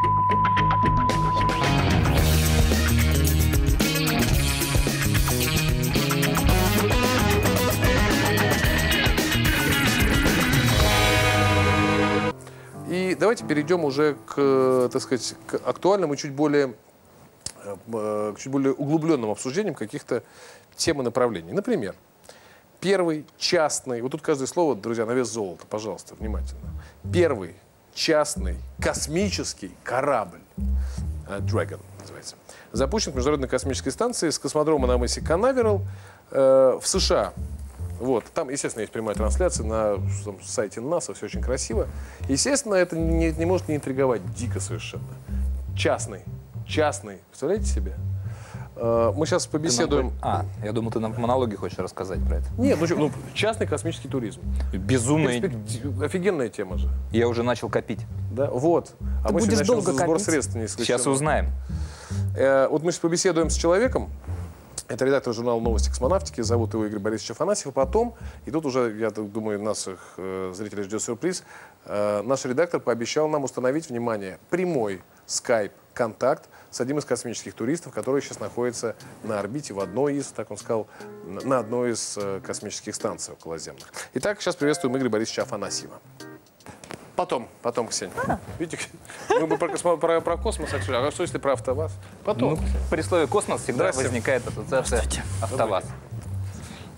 И давайте перейдем уже к, так сказать, к актуальным и чуть более, э, э, чуть более углубленным обсуждениям каких-то тем и направлений. Например, первый частный, вот тут каждое слово, друзья, на вес золота, пожалуйста, внимательно. Первый частный космический корабль э, Dragon называется. Запущен к Международной космической станции с космодрома на мысе Канаверал э, в США. Вот. Там, естественно, есть прямая трансляция на там, сайте НАСА, все очень красиво. Естественно, это не, не может не интриговать дико совершенно. Частный. Частный. Представляете себе? Э, Мы сейчас Ты нам побеседуем. говоришь- А, я думал, ты нам в монологе хочешь рассказать про это. Нет, ну, что, ну частный космический туризм. Безумно. Перспектив- Офигенная тема же. Я уже начал копить. Да? Вот. А Ты мы будешь долго сбор копить? средств не. Сейчас узнаем. Э, вот мы сейчас побеседуем с человеком, это редактор журнала «Новости космонавтики», зовут его Игорь Борисович Афанасьев. Потом, и тут уже, я так думаю, наших э, зрителей ждет сюрприз, э, наш редактор пообещал нам установить, внимание, прямой скайп-контакт с одним из космических туристов, который сейчас находится на орбите в одной из, так он сказал, на- одной из э, космических станций околоземных. Итак, сейчас приветствуем Игоря Борисовича Афанасьева. Потом, потом, Ксения. Видите, мы бы про, космо- про- про космос обсуждали, а что если про АвтоВАЗ? Потом. Ну, при слове «космос» всегда возникает ассоциация «АвтоВАЗ».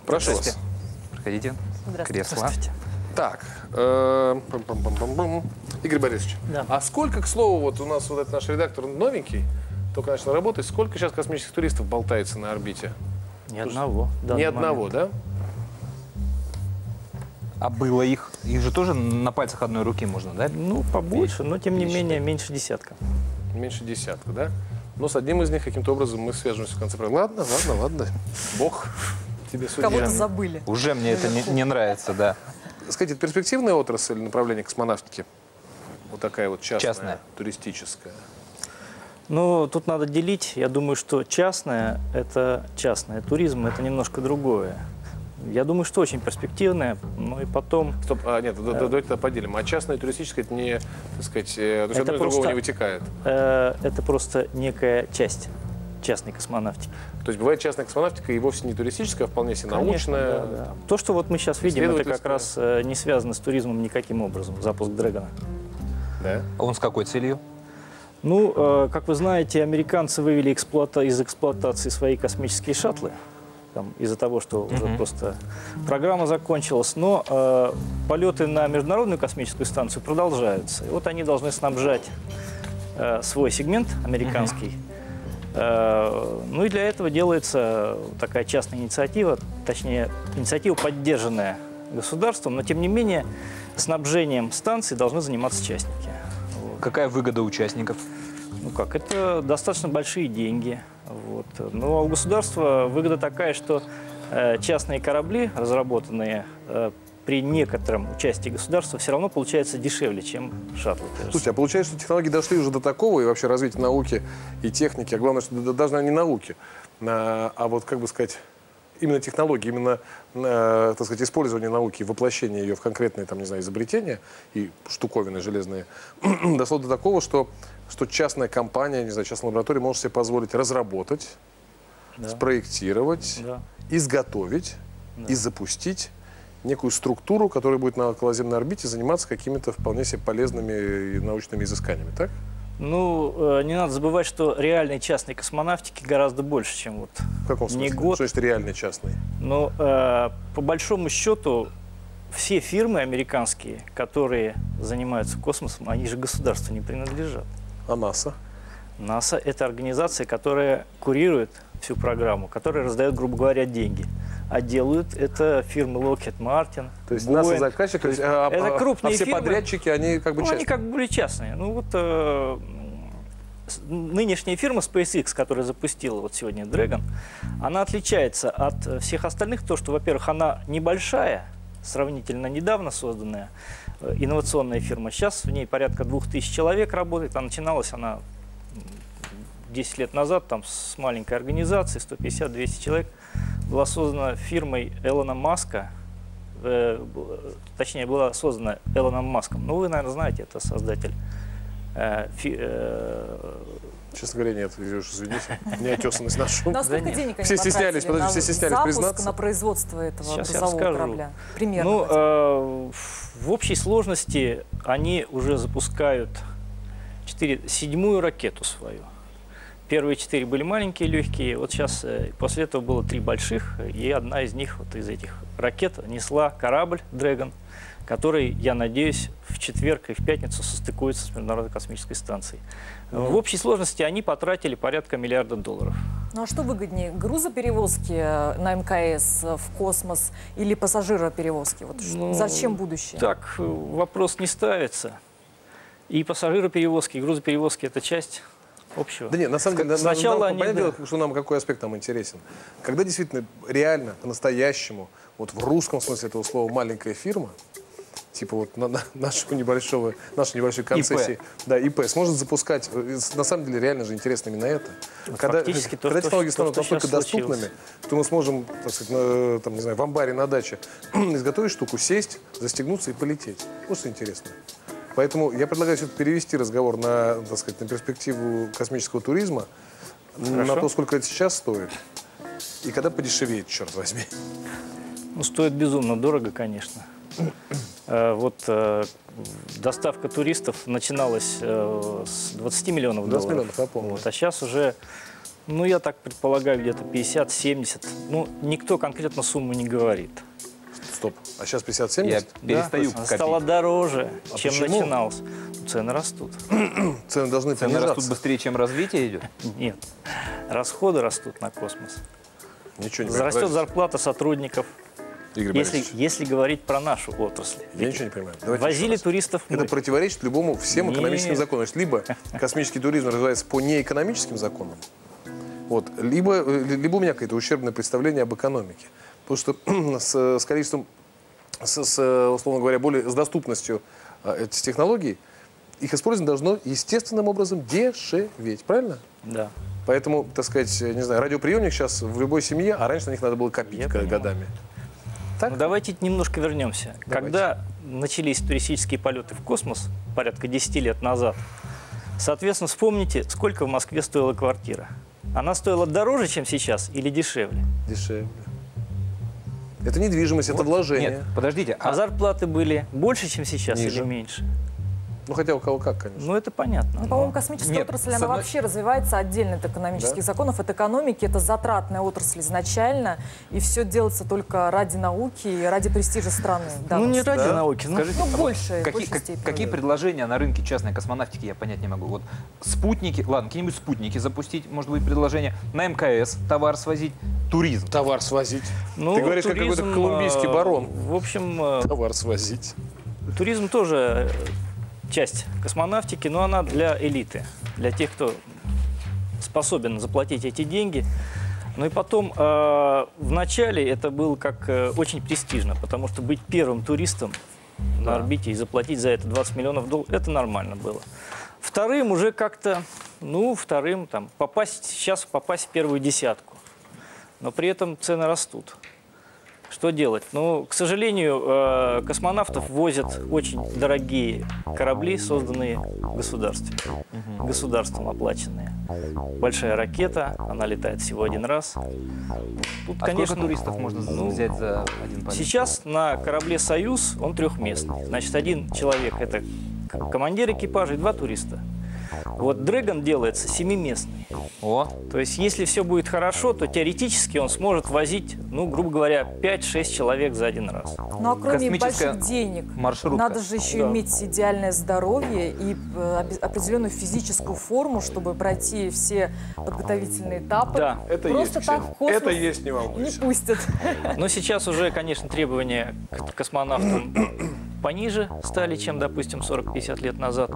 Прошу вас. Проходите. Здравствуйте. Кресло. Так, э, пам-пам-пам-пам-пам. Игорь Борисович, Да. а сколько, к слову, вот у нас вот этот наш редактор новенький, только начал работать, сколько сейчас космических туристов болтается на орбите? Ни одного. Ни одного, момент. да? А было их? Их же тоже на пальцах одной руки можно, да? Ну, побольше, но тем не Пересчитать. менее меньше десятка. Меньше десятка, да? Но с одним из них каким-то образом мы свяжемся в конце. программы. Ладно, ладно, ладно. Бог тебе судья. Кого-то забыли. Уже мне это не, не нравится, да. Скажите, это перспективная отрасль направления космонавтики? Вот такая вот частная, Частная. туристическая. Ну, тут надо делить. Я думаю, что частное – это частное. Туризм – это немножко другое. Я думаю, что очень перспективное. Ну и потом... Стоп, а, нет, да- да- давайте это поделим. А частное туристическое это не, так сказать, э, то есть Это одно из другого просто- не вытекает. э, это просто некая часть частной космонавтики. То есть бывает частная космонавтика и вовсе не туристическая, а вполне себе Конечно, научная. да, да. То, что вот мы сейчас видим, это как раз э, не связано с туризмом никаким образом, запуск Дрэгона. Да. А он с какой целью? Ну, э, как вы знаете, американцы вывели эксплуата- из эксплуатации свои космические шаттлы. Там, из-за того, что уже Мгм. просто программа закончилась. Но э, полеты на Международную космическую станцию продолжаются. И вот они должны снабжать э, свой сегмент американский. Э, ну и для этого делается такая частная инициатива, точнее, инициатива, поддержанная государством, но тем не менее снабжением станций должны заниматься частники. Какая выгода участников? Ну как, это достаточно большие деньги. Вот. Но у государства выгода такая, что э, частные корабли, разработанные э, при некотором участии государства, все равно получается дешевле, чем же Слушайте, а получается, что технологии дошли уже до такого, и вообще развитие науки и техники, а главное, что даже не науки, а, а вот, как бы сказать, именно технологии, именно, э, так сказать, использование науки, воплощение ее в конкретные, там, не знаю, изобретения и штуковины железные, дошло до такого, что, что частная компания, не знаю, частная лаборатория может себе позволить разработать, Да. спроектировать, Да. изготовить Да. и запустить некую структуру, которая будет на околоземной орбите заниматься какими-то вполне себе полезными и научными изысканиями, так? Ну, э, не надо забывать, что реальной частной космонавтики гораздо больше, чем вот. В каком Не смысле? год. Что значит реальный частный? Но э, по большому счету все фирмы американские, которые занимаются космосом, они же государству не принадлежат. А НАСА? НАСА – это организация, которая курирует всю программу, которая раздает, грубо говоря, деньги. А делают это фирмы Lockheed Martin, То есть Boeing. НАСА заказчик, То есть а, а- это а крупные все фирмы. подрядчики, они как бы Ну, они частные. как бы были частные. Ну вот э, нынешняя фирма SpaceX, которая запустила вот сегодня Dragon, она отличается от всех остальных, то, что, во-первых, она небольшая, сравнительно недавно созданная э, инновационная фирма. Сейчас в ней порядка 2000 человек работает, а начиналась она 10 лет назад там, с маленькой организацией, 150-200 человек. Была создана фирмой Элона Маска, э, точнее, была создана Элоном Маском. Ну, вы, наверное, знаете, это создатель э, фи- э, Честно говоря, нет, Илюш, извините. Неотесанность нашу. На сколько нет. денег они Все стеснялись, подожди, все стеснялись признаться. на производство этого Сейчас я грузового расскажу. корабля? Примерно. Ну, э, в общей сложности они уже запускают четыре, седьмую ракету свою. Первые четыре были маленькие, легкие. Вот сейчас э, после этого было три больших, и одна из них, вот из этих ракет, несла корабль Dragon, который, я надеюсь, в четверг и в пятницу состыкуется с Международной космической станцией. В общей сложности они потратили порядка миллиарда долларов. Ну а что выгоднее, грузоперевозки э, на МКС э, в космос или пассажироперевозки? Вот Ну, зачем будущее? Так вопрос не ставится. И пассажироперевозки, и грузоперевозки – это часть общего. Да нет, на самом деле, на- Сначала нам, они, понятное да. дело, что нам какой аспект нам интересен. Когда действительно реально, по-настоящему, вот в русском смысле этого слова маленькая фирма, типа вот на- на- нашего небольшого, нашей небольшой концессии, да, ИП, сможет запускать, э, на самом деле реально же интересно именно это. когда фактически то, когда что- технологии то, станут настолько доступными, случилось. то мы сможем, так сказать, на, там, не знаю, в амбаре на даче изготовить штуку, сесть, застегнуться и полететь. Вот что интересно. Поэтому я предлагаю все перевести разговор на, так сказать, на перспективу космического туризма, на Хорошо. то, сколько это сейчас стоит, и когда подешевеет, черт возьми. Ну, стоит безумно дорого, конечно. Э, Вот э, доставка туристов начиналась э, с 20 миллионов 20 долларов. миллионов, я помню. Вот, а сейчас уже, ну, я так предполагаю, где-то 50-70. Ну, никто конкретно сумму не говорит. Стоп, а сейчас Я 50-70? перестаю Да, копить. стало дороже, А чем почему? начиналось. Ну, Цены растут. Цены должны Цены растут быстрее, чем развитие идет. Нет, расходы растут на космос. Ничего не Растет понимаю. зарплата сотрудников, Игорь если, Борисович, если говорить про нашу отрасль. я ничего не понимаю. Давайте Возили туристов мы. Это противоречит любому всем Нет. экономическим законам. Есть либо космический туризм развивается по неэкономическим законам, вот, либо, э, либо у меня какое-то ущербное представление об экономике. Потому что с, с количеством, с, с, условно говоря, более с доступностью э, этих технологий, их использование должно естественным образом дешеветь. Правильно? Да. Поэтому, так сказать, не знаю, радиоприемник сейчас в любой семье, а раньше на них надо было копить Я годами. Так? Ну, давайте немножко вернемся. Давайте. Когда начались туристические полеты в космос, порядка 10 лет назад, соответственно, вспомните, сколько в Москве стоила квартира. Она стоила дороже, чем сейчас, или дешевле? Дешевле. Это недвижимость, это вложение. Нет, подождите. А А, зарплаты были больше, чем сейчас, Ниже. или меньше? Ну, хотя у кого как, конечно. Ну, это понятно. Ну, но- по-моему, космическая Нет, отрасль, она одной- вообще развивается отдельно от экономических Да? законов, от экономики. Это затратная отрасль изначально, и все делается только ради науки и ради престижа страны. Ну, не ради Да? науки. ну, Скажите, Ну, а больше, какие, большей как- степени. какие предложения на рынке частной космонавтики я понять не могу. Вот спутники, ладно, какие-нибудь спутники запустить, может быть, предложение на мкс товар свозить, туризм. Товар свозить. ну, Ты говоришь, как туризм, какой-то колумбийский э, барон. В общем, э, Товар свозить. Туризм тоже э, часть космонавтики, но она для элиты, для тех, кто способен заплатить эти деньги. Ну и потом, э, в начале это было как э, очень престижно, потому что быть первым туристом на орбите и заплатить за это 20 миллионов долларов, это нормально было. Вторым уже как-то, ну, вторым там, попасть, сейчас попасть в первую десятку. Но при этом цены растут. Что делать? Ну, к сожалению, э, космонавтов возят очень дорогие корабли, созданные государством, государством оплаченные. Большая ракета, она летает всего один раз. Тут, А сколько туристов можно ну, взять за один полет? Сейчас на корабле «Союз» он трехместный. Значит, один человек – это командир экипажа и два туриста. Вот «Дрэгон» делается семиместный. О, То есть, если все будет хорошо, то теоретически он сможет возить, ну, грубо говоря, 5-6 человек за один раз. Ну а кроме больших денег, маршрутка. надо же еще Да. иметь идеальное здоровье и э, определенную физическую форму, чтобы пройти все подготовительные этапы. Да, Это Просто есть, так в космос Это есть, не не волнуйся. пустят. Но сейчас уже, конечно, требования к космонавтам пониже стали, чем, допустим, 40-50 лет назад.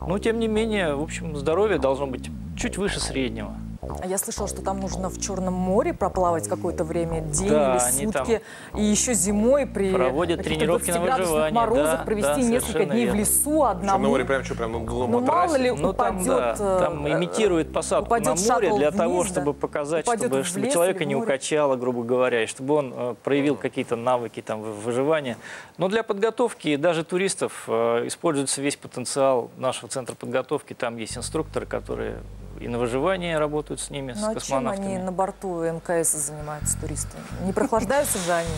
Но, тем не менее, в общем, здоровье должно быть чуть выше среднего. А я слышала, что там нужно в Черном море проплавать какое-то время, день Да, или сутки, и еще зимой при Проводят тренировки на 20-градусных выживание, морозах да, провести да, несколько дней в верно. лесу В одному. Черном море прям что, прям на голом Ну, мало ли, Ну там, упадет, да, э, там имитирует посадку на море для того, вниз, да. чтобы показать, чтобы, в чтобы лес человека в не укачало, грубо говоря, и чтобы он э, проявил какие-то навыки там в- выживания. Но для подготовки даже туристов э, используется весь потенциал нашего центра подготовки. Там есть инструкторы, которые и на выживание работают с ними, Ну с а чем они на борту МКС занимаются, туристы? Не прохлаждаются же они?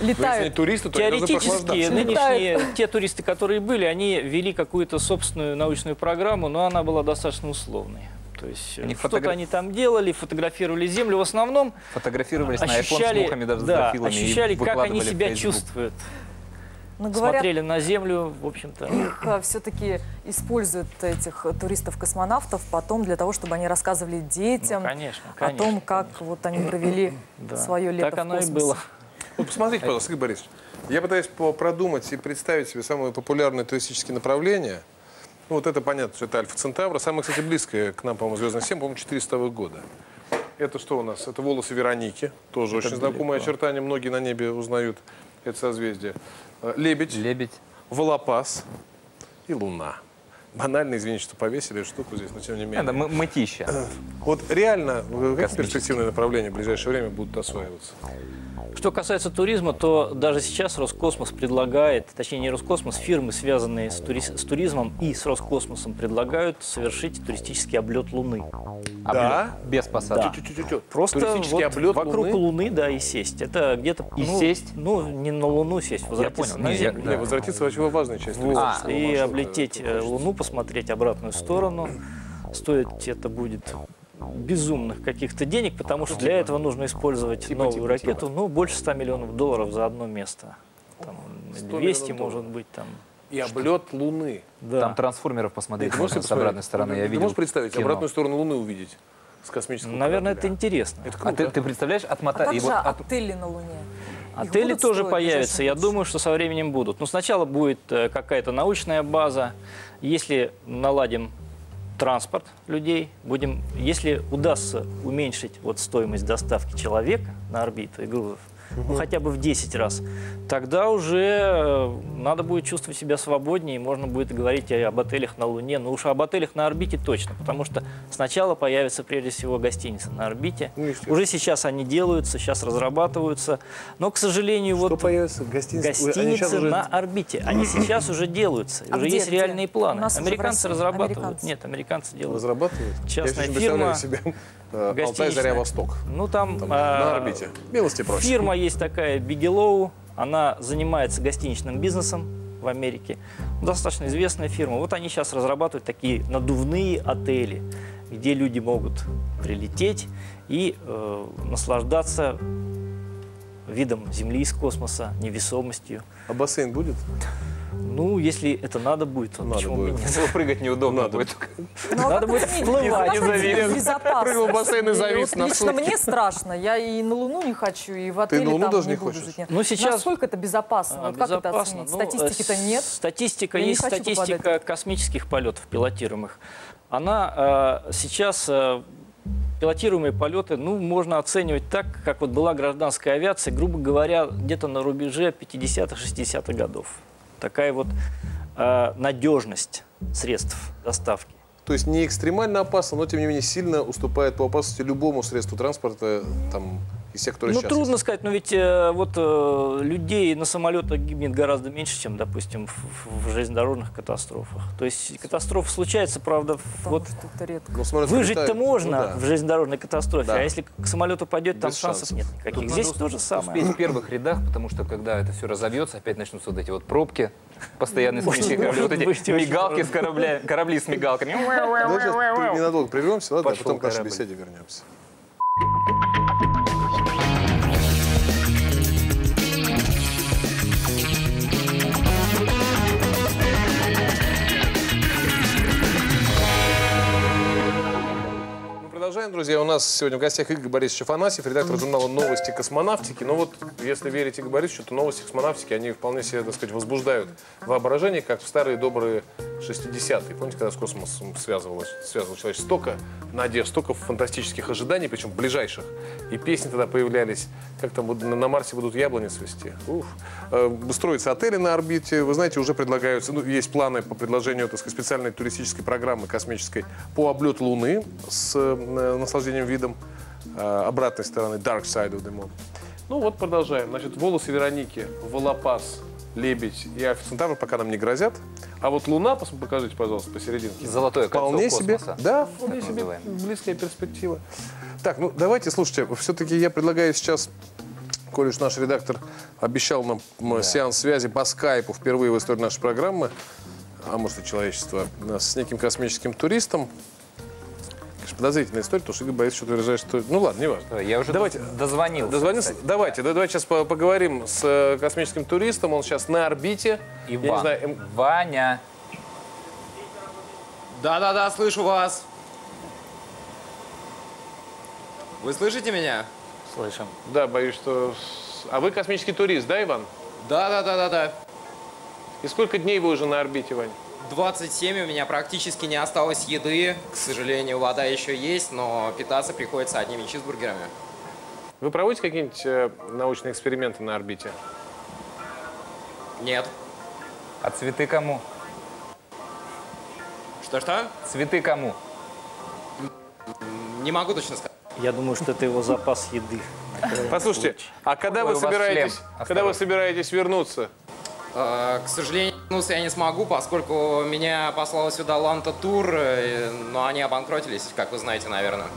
Если Летают. они туристы, то Теоретически нынешние, те туристы, которые были, они вели какую-то собственную научную программу, но она была достаточно условной. То есть Они э, что-то фотогра- они там делали, фотографировали Землю. В основном Фотографировались на iPhone с ощущали, мухами, даже с да, ощущали как они себя Facebook. чувствуют. Но говорят, Смотрели на Землю, в общем-то. их все-таки используют, этих туристов-космонавтов, потом для того, чтобы они рассказывали детям Ну, конечно, о конечно. том, как вот они провели Да. свое лето Так в оно и космосе. было. Ну, посмотрите, пожалуйста, Игорь Борисович. Я пытаюсь продумать и представить себе самые популярные туристические направления. Ну, вот это понятно, что это Альфа Центавра. Самое, кстати, близкое к нам, по-моему, Звездная 7, по-моему, 400 года. Это что у нас? Это волосы Вероники. Тоже очень знакомые очертания. Многие на небе узнают это созвездие. Э, Лебедь, Лебедь. Волопас и Луна. Банально, извините, что повесили эту штуку здесь, но тем не менее. Это мы- мытища. Вот реально, э, какие перспективные направления в ближайшее время будут осваиваться? Что касается туризма, то даже сейчас Роскосмос предлагает, точнее не Роскосмос, фирмы, связанные с, тури- с туризмом и с Роскосмосом, предлагают совершить туристический облет Луны. Да? Без посадки. Да. Просто Туристический вот облет вокруг Луны? Луны. да, и сесть. Это где-то... И ну, сесть? Ну, не на Луну сесть, возвратиться понял. на Не, я- Землю. да. Не, возвратиться вообще важная часть Вот. туристического и маршрута. облететь э. Луну, посмотреть обратную сторону. Стоить это будет безумных каких-то денег, потому что для этого нужно использовать Типа, новую типа, ракету. Ну, больше 100 миллионов долларов за одно место. Там, 100 200, миллионов может быть, там. И облет Луны. Да. Там трансформеров посмотреть Ты можно с обратной стороны. Ты Я видел можешь представить кино. обратную сторону Луны увидеть с космического Наверное, это корабля? интересно. Это А круто. ты, ты представляешь, А отмотать... как и же вот от- отели на Луне? Отели тоже строить появятся. Я думаю, что со временем будут. Но сначала будет э, какая-то научная база. Если наладим транспорт людей, будем, если удастся уменьшить вот стоимость доставки человека на орбиту и грузов, ну, хотя бы в 10 раз, тогда уже э, надо будет чувствовать себя свободнее, и можно будет говорить и об отелях на Луне, ну уж об отелях на орбите точно, потому что сначала появятся прежде всего гостиницы на орбите. Ну. Уже сейчас они делаются, сейчас разрабатываются, но, к сожалению, Что вот появится? Гостиницы сейчас уже- на орбите. Они сейчас уже делаются. А уже где, есть где? реальные планы. Американцы разрабатывают. Американцы. Нет, американцы делают. разрабатывают? Частная Я фирма, себе э, Алтай. Заря, Восток. Ну там, Там, а, на орбите. Милости просим. Фирма есть такая Бигелоу. Она занимается гостиничным бизнесом в Америке. Достаточно известная фирма. Вот они сейчас разрабатывают такие надувные отели, где люди могут прилететь и э, наслаждаться видом Земли из космоса, невесомостью. А бассейн будет? Ну, если это надо будет, то Надо почему будет. нет? Прыгать неудобно Надо. будет. Ну, а Надо будет это не- всплывать. это завис. Прыгнул в бассейн и завис на Лично мне страшно. Я и на Луну не хочу, и в Ты на отеле Луну там даже не буду хочешь? жить. Ну, сейчас- Насколько это безопасно? А, Вот как это безопасно. оценить? Ну, Статистики-то э, нет. Статистика, Я есть статистика попадать. космических полетов пилотируемых. Она э, сейчас э, пилотируемые полеты, ну, можно оценивать так, как вот была гражданская авиация, грубо говоря, где-то на рубеже 50-х, 60-х годов. Такая вот э, надежность средств доставки. То есть не экстремально опасно, но тем не менее сильно уступает по опасности любому средству транспорта там, из тех, которые Ну, сейчас трудно есть. сказать, но ведь э, вот э, людей на самолетах гибнет гораздо меньше, чем, допустим, в, в железнодорожных катастрофах. То есть катастрофа случается, правда, Потому вот что это редко. Ну, Выжить-то летает, можно ну да. в железнодорожной катастрофе, Да. а если к самолету пойдет, там Без шансов шансов. нет Тут никаких. надо Здесь то же самое. Успеть в первых рядах, потому что когда это все разовьется, опять начнутся вот эти вот пробки, постоянные корабли, вот эти мигалки с корабля, корабли с мигалками. Давай сейчас ненадолго прервемся, ладно, а потом к нашей беседе вернемся. Продолжаем, друзья. У нас сегодня в гостях Игорь Борисович Афанасьев, редактор журнала «Новости космонавтики». Но вот, если верить Игорю Борисовичу, то новости космонавтики, они вполне себе, так сказать, возбуждают воображение, как в старые добрые 60-е. Помните, когда с космосом связывалось, связывало человечество? Столько надежд, столько фантастических ожиданий, причем ближайших. И песни тогда появлялись, как там на Марсе будут яблони цвести. Уф. Э, Строятся отели на орбите. Вы знаете, уже предлагаются, ну, есть планы по предложению, так сказать, специальной туристической программы космической по облету Луны с э, наслаждением видом э, обратной стороны, dark side of the moon. Ну вот продолжаем. Значит, волосы Вероники, Волопас, Лебедь и Альфа-Центавр пока нам не грозят. А вот Луна, покажите, пожалуйста, посерединке. Золотое кольцо Вполне себе, космоса. да, вполне себе близкая перспектива. Так, ну давайте, слушайте, все-таки я предлагаю сейчас, коль уж наш редактор обещал нам м, сеанс связи по скайпу впервые в истории нашей программы, а может и человечества, с неким космическим туристом. Конечно, подозрительная история, потому что Игорь Борисович утверждает, что... Ну ладно, не важно. Я уже Давайте. дозвонился. Дозвонился? кстати. Давайте, да, давайте сейчас по- поговорим с э, космическим туристом. Он сейчас на орбите. Я не Иван. знаю, эм, Ваня. Да-да-да, слышу вас. Вы слышите меня? Слышим. да, боюсь, что... А вы космический турист, да, Иван? Да-да-да-да-да. И сколько дней вы уже на орбите, Вань? 27 у меня практически не осталось еды. К сожалению, вода еще есть, но питаться приходится одними чизбургерами. Вы проводите какие-нибудь э, научные эксперименты на орбите? Нет. А цветы кому? Что-что? Цветы кому? Не могу точно сказать. Я думаю, что это его запас еды. Послушайте, а когда вы собираетесь, когда вы собираетесь вернуться? Э, К сожалению, вернуться я не смогу, поскольку меня послала сюда Ланта Тур, э, но они обанкротились, как вы знаете, наверное.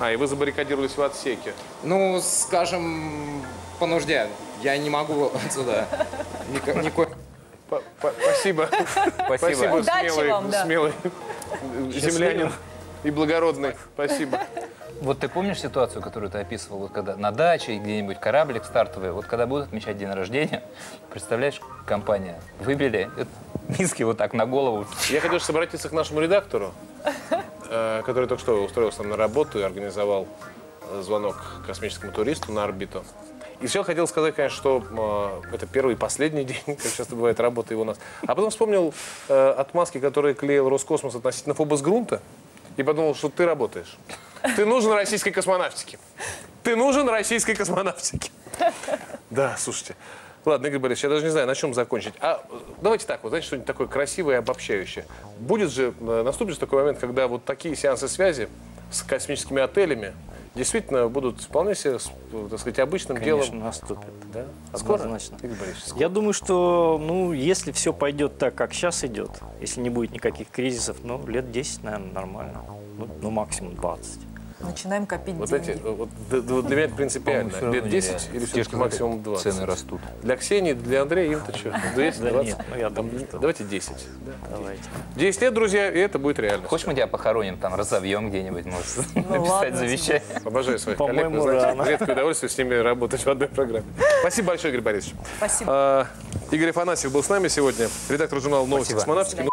А, и вы забаррикадировались в отсеке. Ну, скажем, по нужде. Я не могу отсюда. П- Спасибо. Спасибо. Удачи смелый, вам, да. смелый землянин и благородный. Спасибо. Вот ты помнишь ситуацию, которую ты описывал, вот когда на даче где-нибудь кораблик стартовый, вот когда будут отмечать день рождения, представляешь, компания выбили миски вот так на голову. Я хотел сейчас обратиться к нашему редактору, э, который только что устроился на работу и организовал э, звонок космическому туристу на орбиту. И сначала хотел сказать, конечно, что э, это первый и последний день, как часто бывает, работы его у нас. А потом вспомнил э, отмазки, которые клеил Роскосмос относительно Фобос Грунта, и подумал, что ты работаешь. Ты нужен российской космонавтике. Ты нужен российской космонавтике. Да, слушайте. Ладно, Игорь Борисович, я даже не знаю, на чем закончить. А давайте так, вот знаете, что-нибудь такое красивое и обобщающее. Будет же, э, наступит же такой момент, когда вот такие сеансы связи с космическими отелями действительно будут вполне себе, э, так сказать, обычным Конечно, делом. наступит. Да? Скоро? Игорь Борисович, скоро. Я думаю, что, ну, если все пойдет так, как сейчас идет, если не будет никаких кризисов, ну, лет 10, наверное, нормально. Ну, ну, максимум 20. Начинаем копить Вот деньги. эти, вот, для меня это принципиально. По-моему, Лет равно 10 нереально. или все-таки что максимум 20? Цены растут. Для Ксении, для Андрея, им-то что? 200, 20? нет, ну, я думаю, что- Давайте 10. Давайте. 10 лет, друзья, и это будет реально. Хочешь, мы тебя похороним, там, разовьем где-нибудь, может, написать Ну ладно завещание. Обожаю своих коллег. Вы знаете, редкое удовольствие с ними работать в одной программе. Спасибо большое, Игорь Борисович. Спасибо. А, Игорь Афанасьев был с нами сегодня, редактор журнала «Новости космонавтики».